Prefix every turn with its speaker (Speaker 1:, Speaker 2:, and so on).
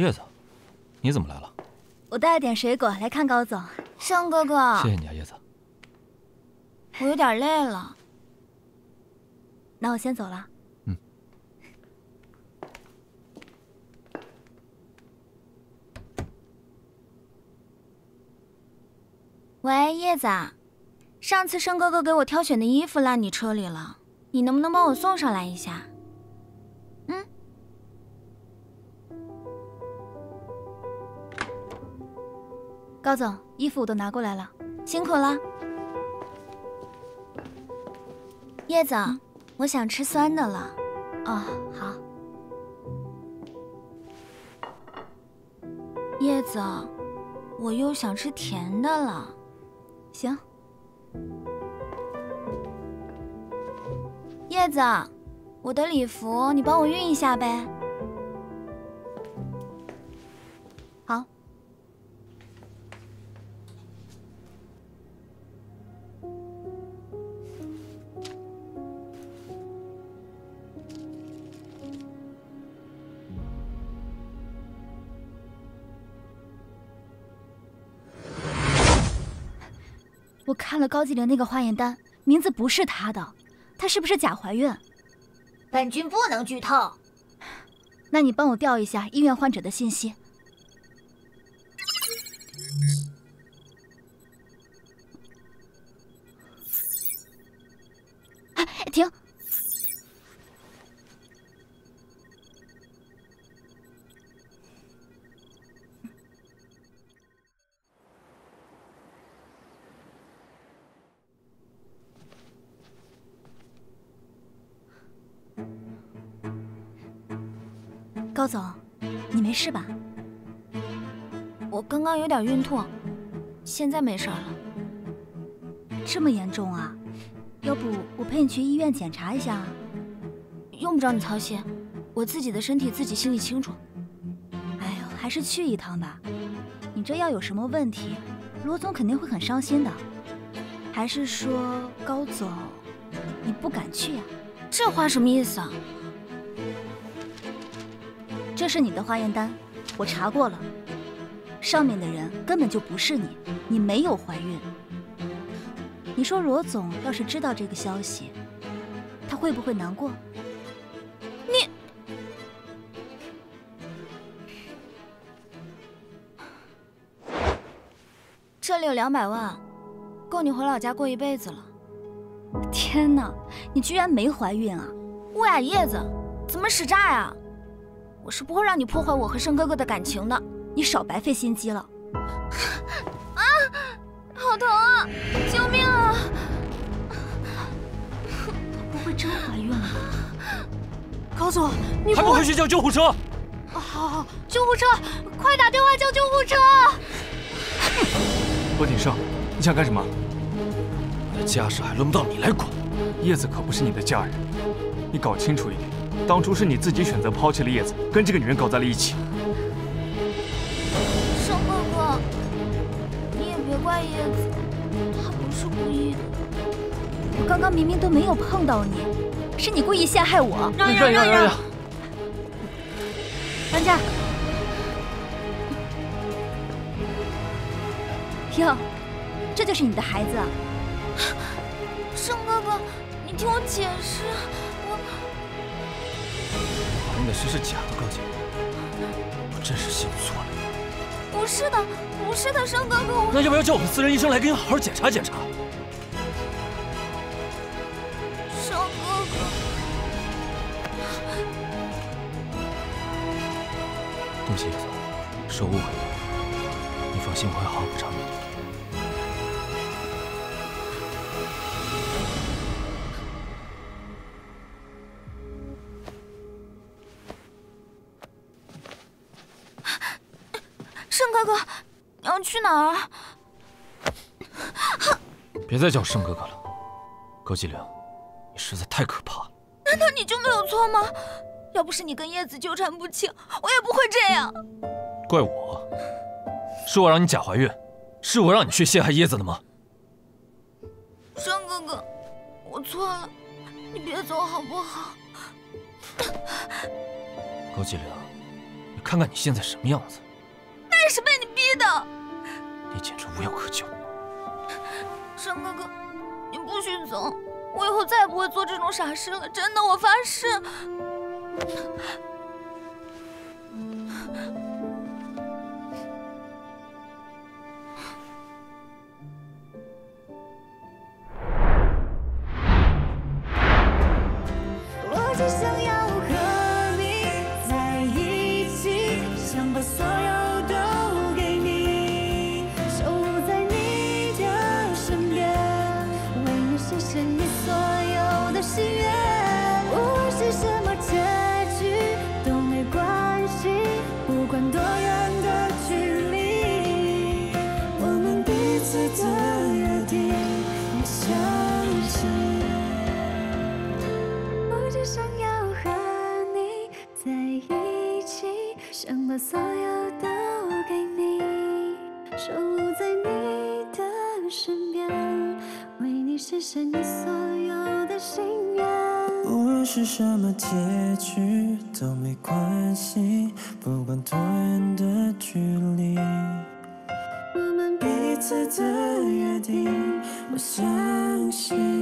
Speaker 1: 叶子，你怎么来了？
Speaker 2: 我带了点水果来看高总。
Speaker 3: 盛哥哥，
Speaker 1: 谢谢你啊，叶子。
Speaker 3: 我有点累了，
Speaker 2: 那我先走了。
Speaker 1: 嗯。
Speaker 3: 喂，叶子，上次盛哥哥给我挑选的衣服落你车里了，你能不能帮我送上来一下？
Speaker 2: 高总，衣服我都拿过来了，
Speaker 3: 辛苦了。叶子，我想吃酸的了。
Speaker 2: 哦，好。
Speaker 3: 叶子，我又想吃甜的了。
Speaker 2: 行。
Speaker 3: 叶子，我的礼服你帮我熨一下呗。
Speaker 2: 我看了高继玲那个化验单，名字不是她的，她是不是假怀孕？
Speaker 4: 本君不能剧透。
Speaker 2: 那你帮我调一下医院患者的信息。哎停。高总，你没事吧？
Speaker 3: 我刚刚有点晕吐，现在没事了。
Speaker 2: 这么严重啊？要不我陪你去医院检查一下？
Speaker 3: 用不着你操心，我自己的身体自己心里清楚。
Speaker 2: 哎呦，还是去一趟吧。你这要有什么问题，罗总肯定会很伤心的。还是说高总，你不敢去呀？
Speaker 3: 这话什么意思啊？
Speaker 2: 这是你的化验单，我查过了，上面的人根本就不是你，你没有怀孕。你说罗总要是知道这个消息，他会不会难过？
Speaker 3: 你，这里有两百万，够你回老家过一辈子了。
Speaker 2: 天哪，你居然没怀孕啊！
Speaker 3: 乌雅叶子，怎么使诈呀？我是不会让你破坏我和盛哥哥的感情的，
Speaker 2: 你少白费心机了。
Speaker 3: 啊，好疼啊！救命啊！
Speaker 2: 不会真怀孕了？
Speaker 3: 高总，你
Speaker 1: 还不回去叫救护车？
Speaker 3: 好，好，救护车，快打电话叫救护车！
Speaker 5: 罗锦盛，你想干什么？
Speaker 1: 我的家事还轮不到你来管。
Speaker 5: 叶子可不是你的家人，你搞清楚一点。当初是你自己选择抛弃了叶子，跟这个女人搞在了一起。
Speaker 3: 盛哥哥，你也别怪叶子，她不是故意的。
Speaker 2: 我刚刚明明都没有碰到你，是你故意陷害我。
Speaker 3: 让让让让！
Speaker 2: 搬家。哟，这就是你的孩子啊？
Speaker 3: 盛哥哥，你听我解释。
Speaker 1: 怀孕的事是假的，高姐，我真是信错了。
Speaker 3: 不是的，不是的，盛哥哥。
Speaker 1: 那要不要叫我们私人医生来给你好好检查检查？
Speaker 3: 盛哥哥，
Speaker 1: 对不起，是我误会了。你放心，我会好好补偿你。
Speaker 3: 去哪儿？
Speaker 1: 别再叫盛哥哥了，高继良，你实在太可怕了。
Speaker 3: 难道你就没有错吗？要不是你跟叶子纠缠不清，我也不会这样。
Speaker 1: 怪我？是我让你假怀孕，是我让你去陷害叶子的吗？
Speaker 3: 盛哥哥，我错了，你别走好不好？
Speaker 1: 高继良，你看看你现在什么样子，
Speaker 3: 的。
Speaker 1: 你简直无药可救。
Speaker 3: 沈哥哥，你不许走，我以后再也不会做这种傻事了，真的，我发誓。
Speaker 6: 我只想要实现你所有的心愿。
Speaker 7: 无论是什么结局都没关系，不管多远的距离，
Speaker 6: 我们彼
Speaker 7: 彼此的约定，我相信。